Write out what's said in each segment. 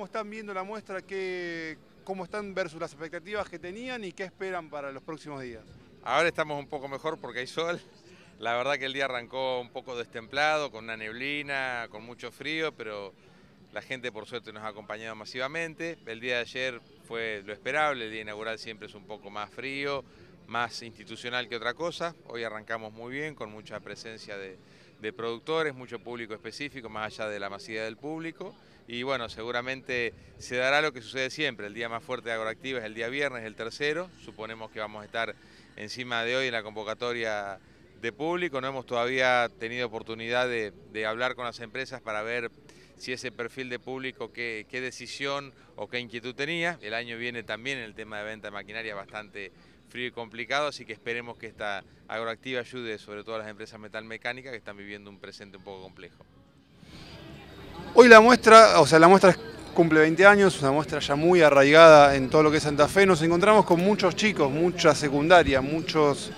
cómo están viendo la muestra, qué, cómo están versus las expectativas que tenían y qué esperan para los próximos días. Ahora estamos un poco mejor porque hay sol. La verdad que el día arrancó un poco destemplado, con una neblina, con mucho frío, pero la gente por suerte nos ha acompañado masivamente. El día de ayer fue lo esperable, el día inaugural siempre es un poco más frío, más institucional que otra cosa. Hoy arrancamos muy bien, con mucha presencia de, productores, mucho público específico, más allá de la masividad del público. Y bueno, seguramente se dará lo que sucede siempre. El día más fuerte de Agroactiva es el día viernes, el tercero. Suponemos que vamos a estar encima de hoy en la convocatoria de público. No hemos todavía tenido oportunidad de, hablar con las empresas para ver si ese perfil de público, qué, qué decisión o qué inquietud tenía. El año viene también el tema de venta de maquinaria bastante frío y complicado, así que esperemos que esta agroactiva ayude sobre todo a las empresas metalmecánicas que están viviendo un presente un poco complejo. Hoy la muestra, o sea, la muestra cumple 20 años, una muestra ya muy arraigada en todo lo que es Santa Fe. Nos encontramos con muchos chicos, mucha secundaria, muchos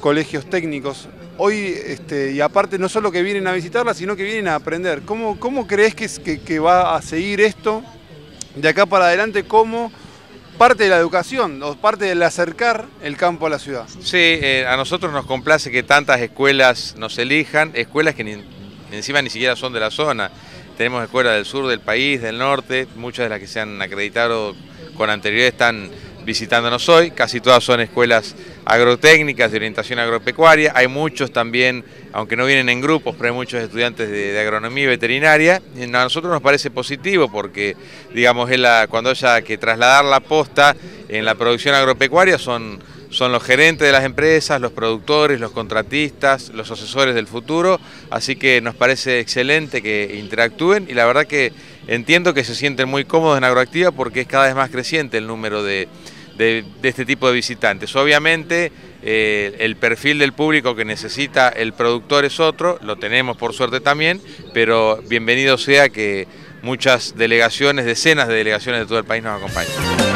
colegios técnicos. Hoy, este, y aparte no solo que vienen a visitarla, sino que vienen a aprender. ¿Cómo, crees que, que va a seguir esto de acá para adelante? ¿Cómo parte de la educación o parte del acercar el campo a la ciudad. Sí, eh, a nosotros nos complace que tantas escuelas nos elijan, escuelas que encima ni siquiera son de la zona. Tenemos escuelas del sur del país, del norte, muchas de las que se han acreditado con anterioridad están visitándonos hoy, casi todas son escuelas agrotécnicas de orientación agropecuaria, hay muchos también, aunque no vienen en grupos, pero hay muchos estudiantes de, agronomía y veterinaria, a nosotros nos parece positivo porque, digamos, cuando haya que trasladar la posta en la producción agropecuaria son, son los gerentes de las empresas, los productores, los contratistas, los asesores del futuro, así que nos parece excelente que interactúen y la verdad que entiendo que se sienten muy cómodos en Agroactiva porque es cada vez más creciente el número de este tipo de visitantes. Obviamente eh, el perfil del público que necesita el productor es otro, lo tenemos por suerte también, pero bienvenido sea que muchas delegaciones, decenas de delegaciones de todo el país nos acompañen.